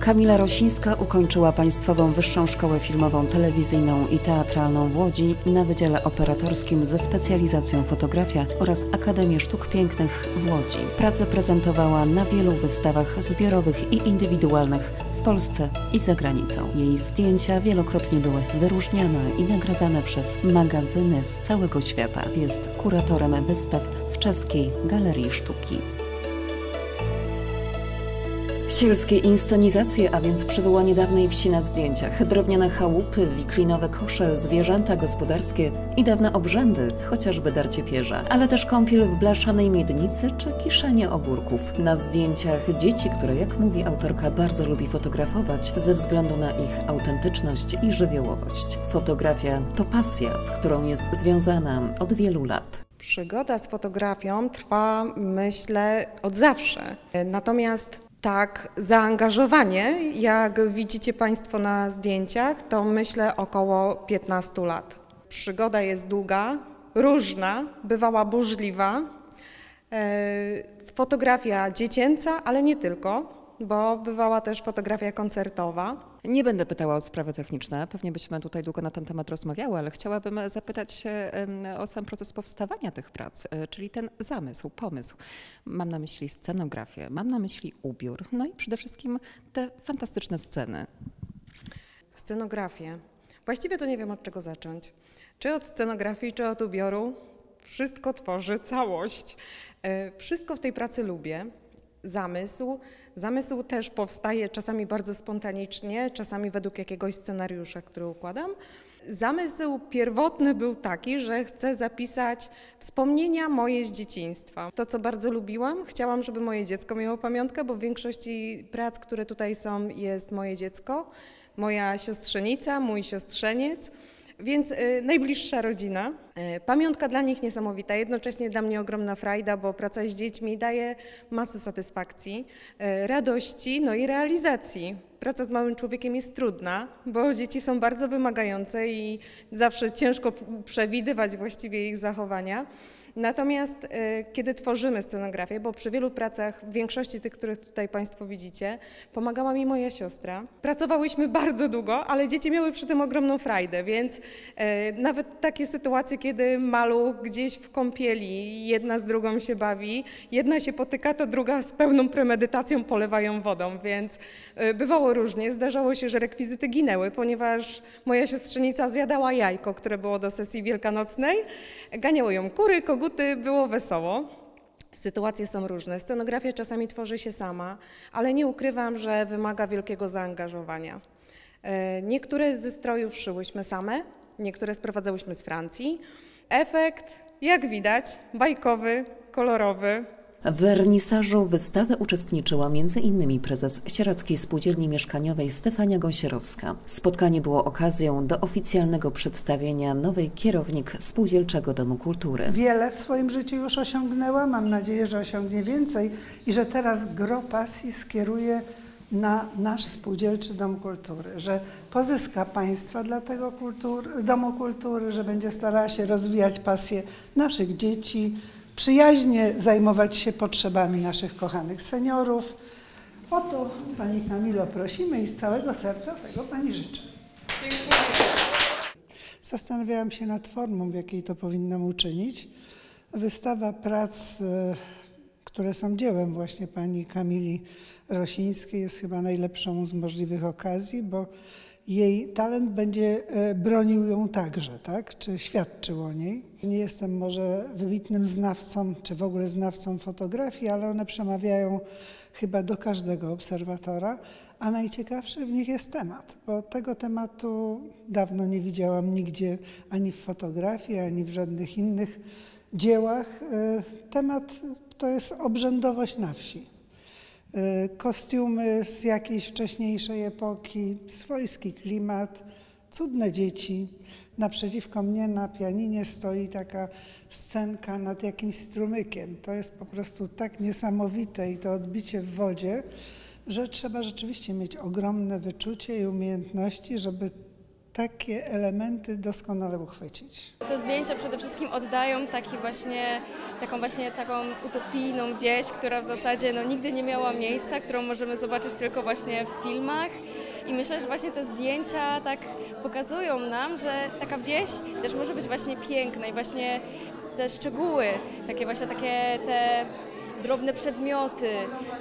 Kamila Rosińska ukończyła Państwową Wyższą Szkołę Filmową, Telewizyjną i Teatralną w Łodzi na Wydziale Operatorskim ze specjalizacją fotografia oraz Akademię Sztuk Pięknych w Łodzi. Pracę prezentowała na wielu wystawach zbiorowych i indywidualnych w Polsce i za granicą. Jej zdjęcia wielokrotnie były wyróżniane i nagradzane przez magazyny z całego świata. Jest kuratorem wystaw w czeskiej Galerii Sztuki. Sielskie inscenizacje, a więc przywołanie dawnej wsi na zdjęciach, drewniane chałupy, wiklinowe kosze, zwierzęta gospodarskie i dawne obrzędy, chociażby darcie pierza, ale też kąpiel w blaszanej miednicy czy kiszenie ogórków. Na zdjęciach dzieci, które, jak mówi autorka, bardzo lubi fotografować ze względu na ich autentyczność i żywiołowość. Fotografia to pasja, z którą jest związana od wielu lat. Przygoda z fotografią trwa, myślę, od zawsze. Natomiast tak, zaangażowanie, jak widzicie Państwo na zdjęciach, to myślę około 15 lat. Przygoda jest długa, różna, bywała burzliwa. E, fotografia dziecięca, ale nie tylko bo bywała też fotografia koncertowa. Nie będę pytała o sprawy techniczne, pewnie byśmy tutaj długo na ten temat rozmawiały, ale chciałabym zapytać się o sam proces powstawania tych prac, e, czyli ten zamysł, pomysł. Mam na myśli scenografię, mam na myśli ubiór, no i przede wszystkim te fantastyczne sceny. Scenografię. Właściwie to nie wiem od czego zacząć. Czy od scenografii, czy od ubioru. Wszystko tworzy całość. E, wszystko w tej pracy lubię zamysł. Zamysł też powstaje czasami bardzo spontanicznie, czasami według jakiegoś scenariusza, który układam. Zamysł pierwotny był taki, że chcę zapisać wspomnienia moje z dzieciństwa. To, co bardzo lubiłam, chciałam, żeby moje dziecko miało pamiątkę, bo w większości prac, które tutaj są, jest moje dziecko, moja siostrzenica, mój siostrzeniec. Więc y, najbliższa rodzina. Y, pamiątka dla nich niesamowita, jednocześnie dla mnie ogromna frajda, bo praca z dziećmi daje masę satysfakcji, y, radości, no i realizacji. Praca z małym człowiekiem jest trudna, bo dzieci są bardzo wymagające i zawsze ciężko przewidywać właściwie ich zachowania. Natomiast e, kiedy tworzymy scenografię, bo przy wielu pracach, w większości tych, które tutaj Państwo widzicie, pomagała mi moja siostra. Pracowałyśmy bardzo długo, ale dzieci miały przy tym ogromną frajdę, więc e, nawet takie sytuacje, kiedy maluch gdzieś w kąpieli, jedna z drugą się bawi, jedna się potyka, to druga z pełną premedytacją polewają wodą, więc e, bywało różnie. Zdarzało się, że rekwizyty ginęły, ponieważ moja siostrzenica zjadała jajko, które było do sesji wielkanocnej, ganiały ją kury, koguty, koguty było wesoło. Sytuacje są różne. Scenografia czasami tworzy się sama, ale nie ukrywam, że wymaga wielkiego zaangażowania. E, niektóre ze strojów szyłyśmy same, niektóre sprowadzałyśmy z Francji. Efekt, jak widać, bajkowy, kolorowy, w wernisażu wystawy uczestniczyła m.in. prezes Sieradzkiej Spółdzielni Mieszkaniowej Stefania Gąsierowska. Spotkanie było okazją do oficjalnego przedstawienia nowej kierownik Spółdzielczego Domu Kultury. Wiele w swoim życiu już osiągnęła, mam nadzieję, że osiągnie więcej i że teraz gro pasji skieruje na nasz Spółdzielczy Dom Kultury, że pozyska państwa dla tego kultury, Domu Kultury, że będzie starała się rozwijać pasję naszych dzieci, przyjaźnie zajmować się potrzebami naszych kochanych seniorów. O to Pani Kamilo prosimy i z całego serca tego Pani życzę. Dziękuję. Zastanawiałam się nad formą, w jakiej to powinnam uczynić. Wystawa prac, e, które są dziełem właśnie Pani Kamili Rosińskiej jest chyba najlepszą z możliwych okazji, bo jej talent będzie e, bronił ją także, tak? czy świadczył o niej. Nie jestem może wybitnym znawcą, czy w ogóle znawcą fotografii, ale one przemawiają chyba do każdego obserwatora, a najciekawszy w nich jest temat, bo tego tematu dawno nie widziałam nigdzie ani w fotografii, ani w żadnych innych dziełach. E, temat to jest obrzędowość na wsi. Y, kostiumy z jakiejś wcześniejszej epoki, swojski klimat, cudne dzieci. Naprzeciwko mnie na pianinie stoi taka scenka nad jakimś strumykiem. To jest po prostu tak niesamowite i to odbicie w wodzie, że trzeba rzeczywiście mieć ogromne wyczucie i umiejętności, żeby takie elementy doskonale uchwycić. Te zdjęcia przede wszystkim oddają taki właśnie, taką właśnie taką utopijną wieś, która w zasadzie no, nigdy nie miała miejsca, którą możemy zobaczyć tylko właśnie w filmach. I myślę, że właśnie te zdjęcia tak pokazują nam, że taka wieś też może być właśnie piękna i właśnie te szczegóły, takie właśnie takie te drobne przedmioty,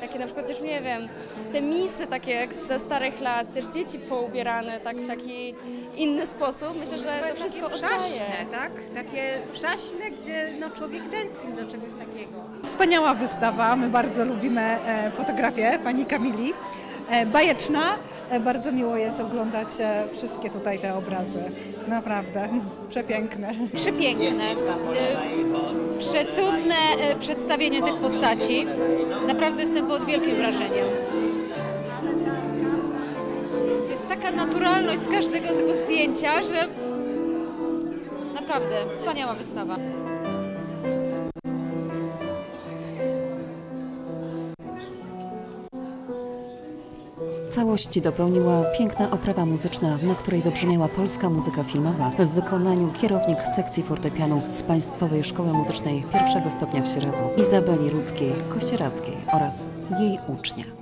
takie na przykład też nie wiem, te misy takie jak ze starych lat, też dzieci poubierane tak w taki inny sposób. Myślę, że to wszystko takie oddaje. tak? Takie przaśne, gdzie no, człowiek tęskni do czegoś takiego. Wspaniała wystawa, my bardzo lubimy e, fotografię pani Kamili. E, Bajeczna, E, bardzo miło jest oglądać e, wszystkie tutaj te obrazy. Naprawdę, przepiękne. przepiękne, przecudne przedstawienie tych postaci. Naprawdę jestem pod wielkim wrażeniem. Jest taka naturalność z każdego tego zdjęcia, że naprawdę wspaniała wystawa. Całości dopełniła piękna oprawa muzyczna, na której wybrzmiała polska muzyka filmowa w wykonaniu kierownik sekcji fortepianu z Państwowej Szkoły Muzycznej pierwszego stopnia w Sieradzu Izabeli Rudzkiej-Kosierackiej oraz jej ucznia.